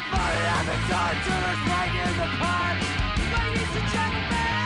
the burden of the time to right in the park. Ladies and gentlemen.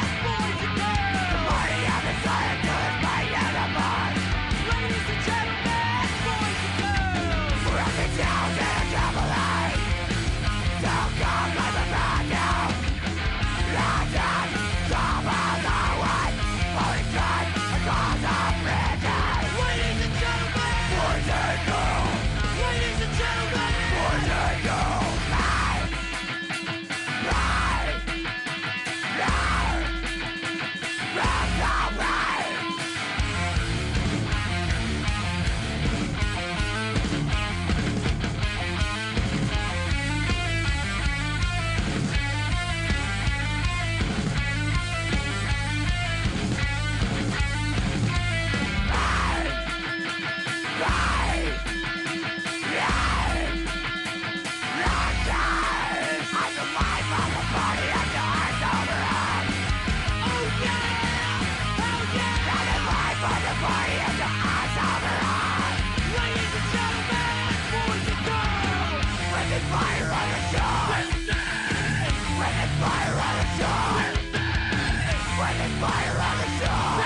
fire on the shore!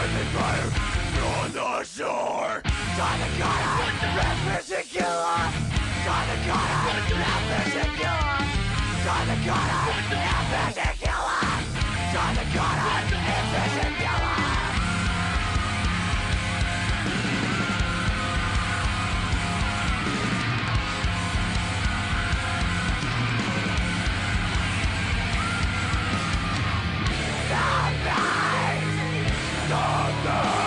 Open fire on the shore! Gotta gotta rapids and kill us! Gotta gotta rapids and kill us! Gotta gotta rapids and kill us! Gotta gotta die!